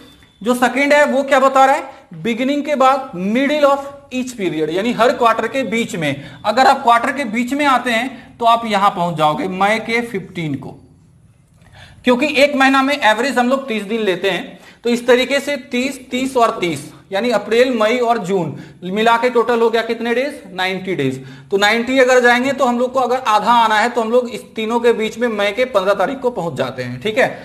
जो सेकेंड है, वो क्या बता रहा है? बिगिनिंग के बाद मिडिल ऑफ़ ईच पीरियड यानी हर क्वार्टर के बीच में। अगर आप क्वार्टर के बीच में आते हैं तो आप यहाँ पहुँच जाओगे मई के 15 को। क्योंकि एक महीना में एवरेज हम लोग 30 दिन लेते हैं तो इस तरीके से 30 30 और 30 यानी अप्रैल, मई और जून, मिला के टोटल हो गया कितने डेज़ 90 डेज़ तो 90 अगर जाएँगे तो हम लोग को अगर आधा आना है तो हम लोग इस तीनों के बीच में मई के 15 तारीख को पहुँच जाते हैं, ठीक है?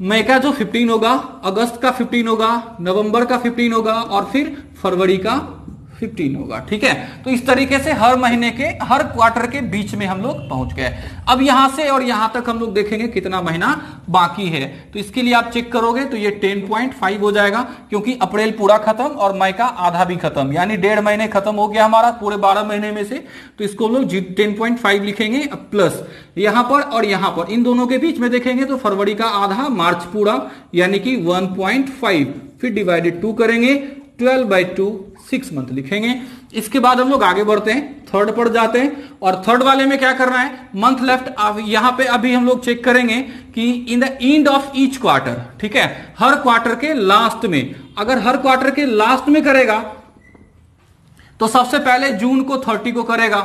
मई का जो 15 होगा, अगस्त का 15 होगा, नवंबर का 15 होगा और फिर फरवरी का फिफ्टीन होगा, ठीक है? तो इस तरीके से हर महीने के, हर क्वार्टर के बीच में हम लोग पहुँच गए। अब यहाँ से और यहाँ तक हम लोग देखेंगे कितना महीना बाकी है। तो इसके लिए आप चेक करोगे तो ये 10.5 हो जाएगा, क्योंकि अप्रैल पूरा खत्म और मई का आधा भी खत्म, यानी डेढ़ महीने खत्म हो गया हमारा, पूरे बारह महीने में से। तो इसको हम लोग टेन पॉइंट फाइव लिखेंगे प्लस यहाँ पर और यहाँ पर। इन दोनों के बीच में देखेंगे तो फरवरी का आधा, मार्च पूरा, यानी कि 1.5 फिर डिवाइडेड टू करेंगे twelve by two, six month लिखेंगे। इसके बाद हम लोग आगे बढ़ते हैं थर्ड पर जाते हैं, और थर्ड वाले में क्या करना है मंथ लेफ़्ट यहाँ पे अभी हम लोग चेक करेंगे कि in the end of each quarter ठीक है, हर क्वार्टर के लास्ट में, अगर हर क्वार्टर के लास्ट में करेगा तो सबसे पहले जून को थर्टी को करेगा,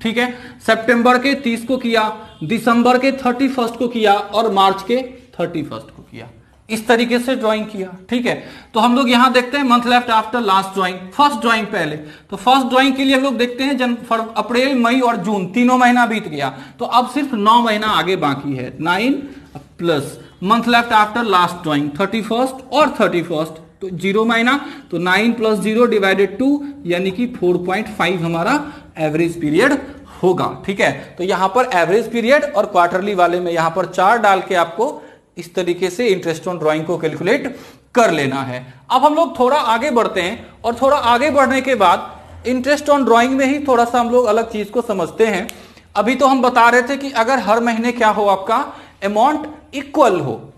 ठीक है, सितंबर के तीस को किया, दिसंबर के थर्टी फ़र्स्ट को किया, और मार्च के थर्टी फ़र्स्ट को किया। इस तरीके से ड्राइंग किया, ठीक है? तो हम लोग यहाँ देखते हैं month left after last drawing first drawing पहले। तो फ़र्स्ट ड्राइंग के लिए हम लोग देखते हैं जन अप्रैल, मई और जून, तीनों महीना बीत गया। तो अब सिर्फ़ नौ महीना आगे बाकी है nine plus month left after last drawing thirty first और थर्टी फ़र्स्ट तो ज़ीरो महीना तो nine plus zero divided two यानी कि फोर पॉइंट फाइव हमारा एवरेज पीरियड होगा, ठीक है? तो यहाँ पर एवरेज पीरियड और क्वार्टरली वाले में यहाँ पर चार डाल के आपको इस तरीके से इंटरेस्ट ऑन ड्राइंग को कैलकुलेट कर लेना है। अब हम लोग थोड़ा आगे बढ़ते हैं और थोड़ा आगे बढ़ने के बाद इंटरेस्ट ऑन ड्राइंग में ही थोड़ा सा हम लोग अलग चीज़ को समझते हैं। अभी तो हम बता रहे थे कि अगर हर महीने क्या हो आपका? अमाउंट इक्वल हो।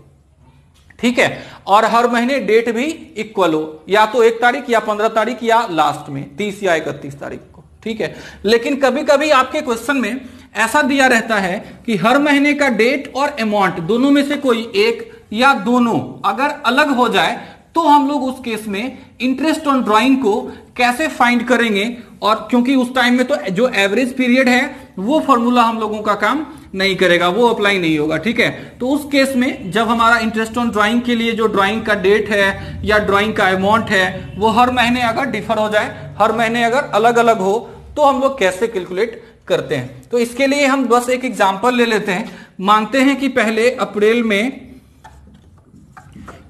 ठीक है? और हर महीने डेट भी इक्वल हो। या तो एक तारीख, या पंद्रह तारीख, या लास्ट में, तीस या इकतीस तारीख को। ठीक है? लेकिन कभी कभी आपके क्वेश्चन में ऐसा दिया रहता है कि हर महीने का डेट और अमाउंट दोनों में से कोई एक या दोनों अगर अलग हो जाए तो हम लोग उस केस में इंटरेस्ट ऑन ड्राइंग को कैसे फाइंड करेंगे? और क्योंकि उस टाइम में तो जो एवरेज पीरियड है, वो फॉर्मूला हम लोगों का काम नहीं करेगा, वो अप्लाई नहीं होगा, ठीक है? तो उस केस में जब हमारा इंटरेस्ट ऑन ड्राइंग के लिए जो ड्राइंग का डेट है या ड्राइंग का अमाउंट है, वो हर महीने अगर डिफर हो जाए, हर महीने अगर अलग अलग हो तो हम लोग कैसे कैलकुलेट करते हैं। तो इसके लिए हम बस एक एग्ज़ाम्पल ले लेते हैं। मानते हैं कि पहले अप्रैल में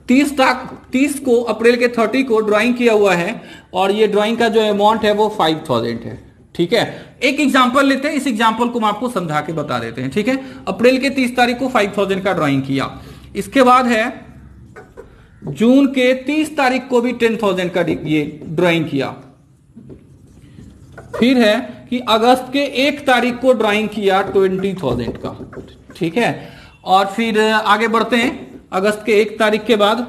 तीस तक तीस को, अप्रैल के थर्टी को ड्राइंग किया हुआ है और ये ड्राइंग का जो अमाउंट है वो फाइव थाउज़ेंड है। ठीक है? एक एग्ज़ाम्पल लेते हैं। इस एग्ज़ाम्पल को हम आपको समझा के बता देते हैं। ठीक है? अप्रैल के तीस तारीख को फाइव थाउज़ेंड का ड्राइंग किया। इसके बाद है, जून के तीस तारीख को भी टेन थाउज़ेंड का ये ड्राइंग किया। फिर है कि अगस्त के एक तारीख को ड्राइंग किया ट्वेंटी थाउज़ेंड का। ठीक है? और फिर आगे बढ़ते हैं। अगस्त के एक तारीख के बाद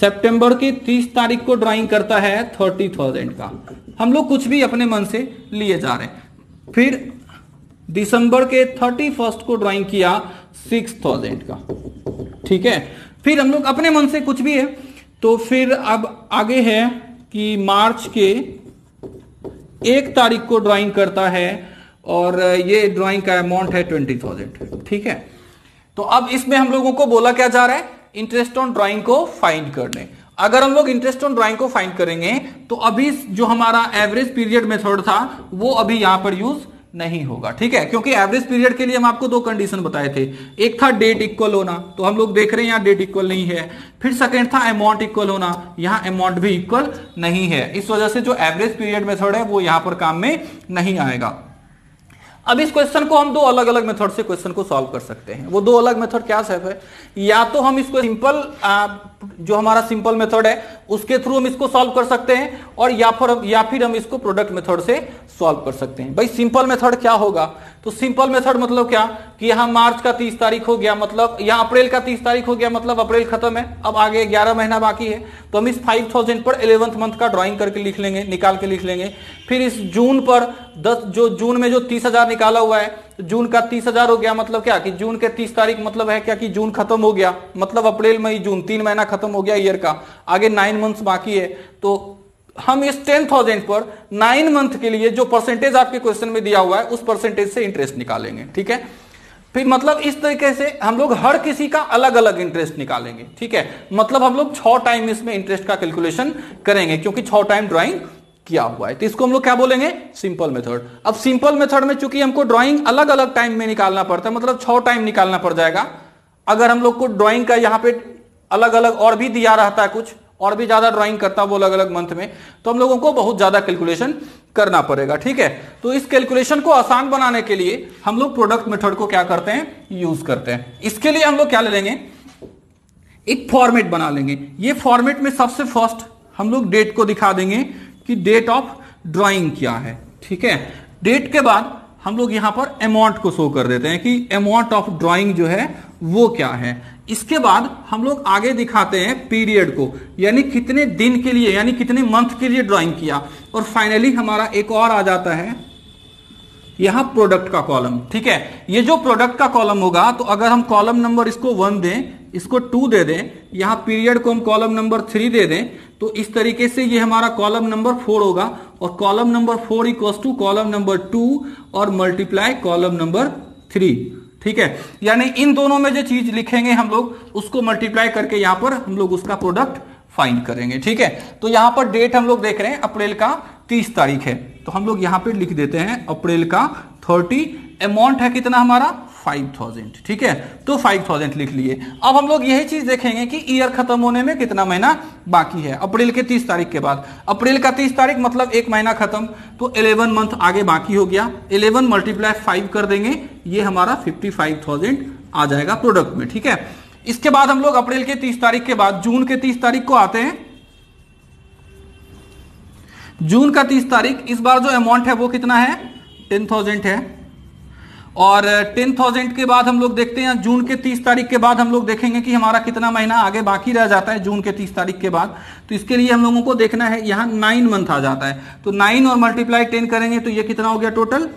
सितंबर की तीस तारीख को ड्राइंग करता है थर्टी थाउज़ेंड का। हम लोग कुछ भी अपने मन से लिए जा रहे हैं। फिर दिसंबर के थर्टी फ़र्स्ट को ड्राइंग किया सिक्स थाउज़ेंड का। ठीक है? फिर हम लोग अपने मन से कुछ भी है। तो फिर अब आगे है कि मार्च के एक तारीख को ड्राइंग करता है और ये ड्राइंग का अमाउंट है ट्वेंटी थाउज़ेंड ठीक है? तो अब इसमें हम लोगों को बोला क्या जा रहा है? इंटरेस्ट ऑन ड्राइंग को फाइंड करने। अगर हम लोग इंटरेस्ट ऑन ड्राइंग को फाइंड करेंगे तो अभी जो हमारा एवरेज पीरियड मेथड था, वो अभी यहाँ पर यूज़ नहीं होगा, ठीक है? क्योंकि एवरेज पीरियड के लिए हम आपको दो कंडीशन बताए थे। एक था डेट इक्वल होना तो हम लोग देख रहे हैं यहाँ डेट इक्वल नहीं है। फिर सेकेंड था अमाउंट इक्वल होना, यहाँ अमाउंट भी इक्वल नहीं है। इस वजह से जो एवरेज पीरियड मेथड है, वो यहाँ पर काम में नहीं आएगा। अब इस क्वेश्चन को हम दो अलग अलग मेथड से क्वेश्चन को सॉल्व कर सकते हैं। वो दो अलग मेथड क्या सेफ़ है? या तो हम इसको सिंपल जो हमारा सिंपल मेथड है, उसके थ्रू हम इसको सॉल्व कर सकते हैं, और या फिर या फिर हम इसको प्रोडक्ट मेथड से सॉल्व कर सकते हैं। भाई सिंपल मेथड क्या होगा? तो सिंपल मेथड मतलब क्या? कि यहाँ मार्च का तीस तारीख हो गया मतलब यहाँ अप्रैल का तीस तारीख हो गया मतलब अप्रैल खत्म है, अब आगे ग्यारह महीना बाकी है तो हम इस फाइव थाउज़ेंड पर इलेवंथ मंथ का ड्राइंग करके लिख लेंगे, निकाल के लिख लेंगे। फिर इस जून पर दस, जो जून में जो तीस निकाला हुआ है तो जून का तीस हो गया मतलब क्या? कि जून के तीस तारीख मतलब है क्या कि जून खत्म हो गया मतलब अप्रैल, मई, जून, तीन महीना खत्म हो गया ईयर का, आगे नाइन मंथ्स बाकी है तो हम इस टेन थाउज़ेंड पर नाइन मंथ के लिए जो परसेंटेज आपके क्वेश्चन में दिया हुआ है, उस परसेंटेज से इंटरेस्ट निकालेंगे, ठीक है? फिर मतलब इस तरीके से हम लोग हर किसी का अलग अलग इंटरेस्ट निकालेंगे, ठीक है? मतलब हम लोग छह टाइम इसमें इंटरेस्ट का कैलकुलेशन करेंगे, क्योंकि छह टाइम ड्राइंग किया हुआ है। तो इसको हम लोग क्या बोलेंगे? सिंपल मेथड अब सिंपल मेथड में चूँकि हमको ड्राइंग अलग अलग टाइम में निकालना पड़ता है मतलब छह टाइम निकालना पड़ जाएगा। अगर हम लोग को ड्राइंग का यहाँ पे अलग अलग और भी दिया रहता है कुछ और भी ज़्यादा ड्राइंग करता वो अलग अलग मंथ में तो हम लोगों को बहुत ज़्यादा कैलकुलेशन करना पड़ेगा, ठीक है? तो इस कैलकुलेशन को आसान बनाने के लिए हम लोग प्रोडक्ट मेथड को क्या करते हैं? यूज़ करते हैं। इसके लिए हम लोग क्या ले लेंगे? एक फॉर्मेट बना लेंगे। ये फॉर्मेट में सबसे फ़र्स्ट हम लोग डेट को दिखा देंगे कि डेट ऑफ़ ड्राइंग क्या है, ठीक है? डेट के बाद हम लोग यहाँ पर अमाउंट को शो कर देते हैं कि अमाउंट ऑफ़ ड्राइंग जो है वो क्या है। इसके बाद हम लोग आगे दिखाते हैं पीरियड को, यानी कितने दिन के लिए, यानी कितने मंथ के लिए ड्राइंग किया। और फाइनली हमारा एक और आ जाता है यहाँ प्रोडक्ट का कॉलम ठीक है? ये जो प्रोडक्ट का कॉलम होगा तो अगर हम कॉलम नंबर इसको वन दें, इसको टू दे दें, यहाँ पीरियड को हम कॉलम नंबर थ्री दे दें तो इस तरीके से ये हमारा कॉलम नंबर फोर होगा। और column number four equals to column number two और मल्टीप्लाई कॉलम नंबर थ्री ठीक है? यानी इन दोनों में जो चीज़ लिखेंगे हम लोग, उसको मल्टीप्लाई करके यहाँ पर हम लोग उसका प्रोडक्ट फाइंड करेंगे, ठीक है? तो यहाँ पर डेट हम लोग देख रहे हैं, अप्रैल का तीस तारीख है। तो हम लोग यहाँ पर लिख देते हैं अप्रैल का थर्टी अमाउंट है कितना हमारा? फाइव थाउज़ेंड ठीक है? तो फाइव थाउज़ेंड लिख लिए। अब हम लोग यही चीज़ देखेंगे कि ईयर खत्म होने में कितना महीना बाकी है। अप्रैल के तीस तारीख के बाद। अप्रैल का तीस तारीख मतलब एक महीना खत्म। तो इलेवन मंथ आगे बाकी हो गया। इलेवन मल्टीप्लाई फाइव कर देंगे। ये हमारा फिफ्टी फाइव थाउज़ेंड आ जाएगा प्रोडक्ट में, ठीक है? इसके बाद हम लोग अप्रैल के तीस तारीख के बाद, जून के तीस तारीख को आते हैं। जून का तीस तारीख, इस बार जो अमाउंट है वो कितना है? टेन थाउज़ेंड है। और टेन थाउज़ेंड के बाद हम लोग देखते हैं जून के तीस तारीख के बाद हम लोग देखेंगे कि हमारा कितना महीना आगे बाकी रह जाता है जून के तीस तारीख के बाद। तो इसके लिए हम लोगों को देखना है, यहाँ नाइन मंथ आ जाता है। तो नाइन और मल्टीप्लाई टेन करेंगे तो ये कितना हो गया टोटल?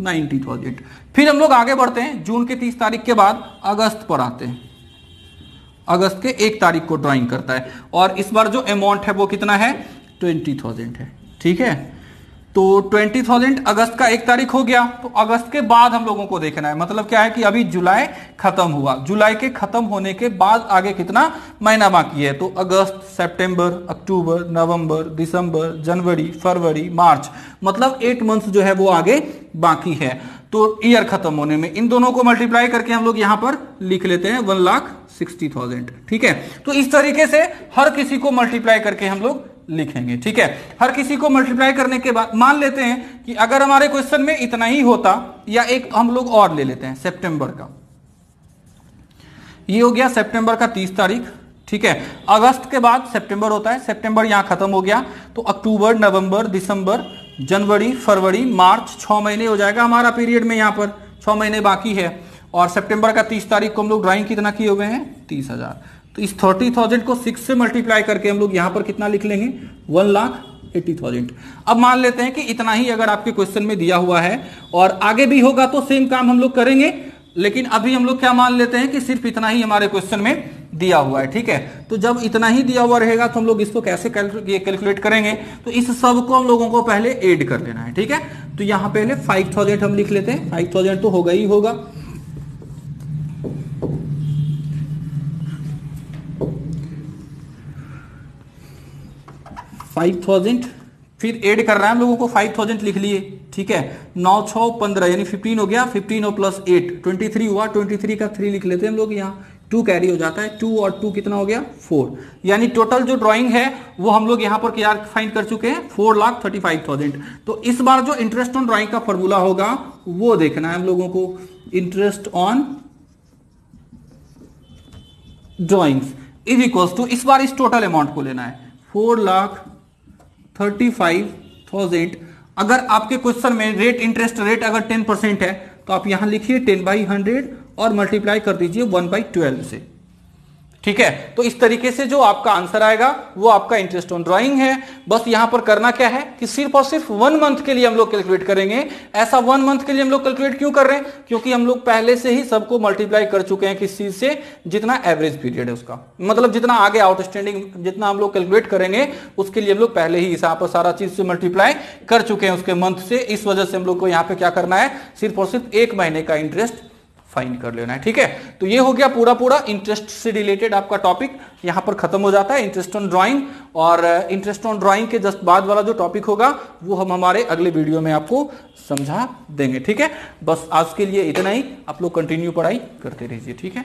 Ninety thousand. फिर हम लोग आगे बढ़ते हैं, जून के तीस तारीख के बाद अगस्त पर आते हैं। अगस्त के एक तारीख को ड्राइंग करता है। और इस बार जो अमाउंट है वो कितना है? ट्वेंटी थाउज़ेंड है। ठीक है? तो ट्वेंटी थाउज़ेंड अगस्त का एक तारीख हो गया। तो अगस्त के बाद हम लोगों को देखना है। मतलब क्या है कि अभी जुलाई खत्म हुआ। जुलाई के खत्म होने के बाद आगे कितना महीना बाकी है? तो अगस्त, सितंबर, अक्टूबर, नवंबर, दिसंबर, जनवरी, फरवरी, मार्च। मतलब एट मंथ जो है वो आगे बाकी है। तो ईयर खत्म होने में इन दोनों को मल्टीप्लाई करके हम लोग यहाँ पर लिख लेते हैं वन लाख सिक्सटी थाउज़ेंड ठीक है? तो इस तरीके से हर किसी को मल्टीप्लाई करके हम लोग लिखेंगे, ठीक है? हर किसी को मल्टीप्लाई करने के बाद मान लेते हैं कि अगर हमारे क्वेश्चन में इतना ही होता, या एक हम लोग और ले लेते हैं सितंबर का। ये हो गया सितंबर का तीस तारीख, ठीक है? अगस्त के बाद सितंबर होता है सितंबर यहाँ खत्म हो गया तो अक्टूबर नवंबर दिसंबर जनवरी फरवरी मार्च छह महीने हो जाएगा हमारा पीरियड में यहाँ पर, छह महीने बाकी है। और सितंबर का तीस तारीख को हम लोग ड्राइंग कितना किए हुए हैं? तीस हज़ार। तो इस थर्टी थाउज़ेंड को सिक्स से मल्टीप्लाई करके हम लोग यहाँ पर कितना लिख लेंगे? वन लाख एट्टी थाउज़ेंड अब मान लेते हैं कि इतना ही अगर आपके क्वेश्चन में दिया हुआ है और आगे भी होगा तो सेम काम हम लोग करेंगे, लेकिन अभी हम लोग क्या मान लेते हैं कि सिर्फ़ इतना ही हमारे क्वेश्चन में दिया हुआ है, ठीक है? तो जब इतना ही दिया हुआ रहेगा तो हम लोग इसको कैसे कैलकुलेट करेंगे? तो इस सबको हम लोगों को पहले एड कर लेना है, ठीक है? तो यहाँ पहले फाइव थाउज़ेंड हम लिख लेते हैं। फाइव थाउज़ेंड तो होगा ही होगा। फाइव थाउज़ेंड फिर ऐड कर रहा है हम लोगों को फाइव थाउज़ेंड लिख लिए, ठीक है? नौ छ पंद्रह, यानी फिफ्टीन हो गया फिफ्टीन और प्लस एट ट्वेंटी थ्री हुआ ट्वेंटी थ्री का थ्री लिख लेते हैं हम लोग यहाँ। टू कैरी हो जाता है टू और टू कितना हो गया? फोर यानी टोटल जो ड्राइंग है, वो हम लोग यहाँ पर क्या फाइंड कर चुके हैं? Four lakh thirty five thousand तो इस बार जो इंटरेस्ट ऑन ड्राइंग का फॉर्मूला होगा, वो देखना है हम लोगों को। Interest on drawings is equals to इस बार इस टोटल अमाउंट को लेना है। Four lakh thirty five thousand अगर आपके क्वेश्चन में रेट इंटरेस्ट रेट अगर टेन परसेंट है तो आप यहाँ लिखिए टेन बाई हंड्रेड और मल्टीप्लाई कर दीजिए वन बाई ट्वेल्व से। ठीक है? तो इस तरीके से जो आपका आंसर आएगा, वो आपका इंटरेस्ट ऑन ड्राइंग है। बस यहाँ पर करना क्या है कि सिर्फ़ और सिर्फ़ वन मंथ के लिए हम लोग कैलकुलेट करेंगे। ऐसा वन मंथ के लिए हम लोग कैलकुलेट क्यों कर रहे हैं? क्योंकि हम लोग पहले से ही सबको मल्टीप्लाई कर चुके हैं किस चीज़ से? जितना एवरेज पीरियड है उसका। मतलब जितना आगे आउटस्टैंडिंग जितना हम लोग कैलकुलेट करेंगे, उसके लिए हम लोग पहले ही यहाँ पर सारा चीज़ से मल्टीप्लाई कर चुके हैं उसके मंथ से। इस वजह से हम लोग को यहाँ पर क्या करना है? सिर्फ़ और सिर्फ़ एक महीने का इंटरेस्ट फाइंड कर लेना है, ठीक है? तो ये हो गया पूरा पूरा इंटरेस्ट से रिलेटेड आपका टॉपिक यहाँ पर खत्म हो जाता है इंटरेस्ट ऑन ड्राइंग और इंटरेस्ट ऑन ड्राइंग के जस्ट बाद वाला जो टॉपिक होगा, वो हम हमारे अगले वीडियो में आपको समझा देंगे, ठीक है? बस आज के लिए इतना ही। आप लोग कंटिन्यू पढ़ाई करते रहिए, ठीक है?